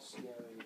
SCRAs.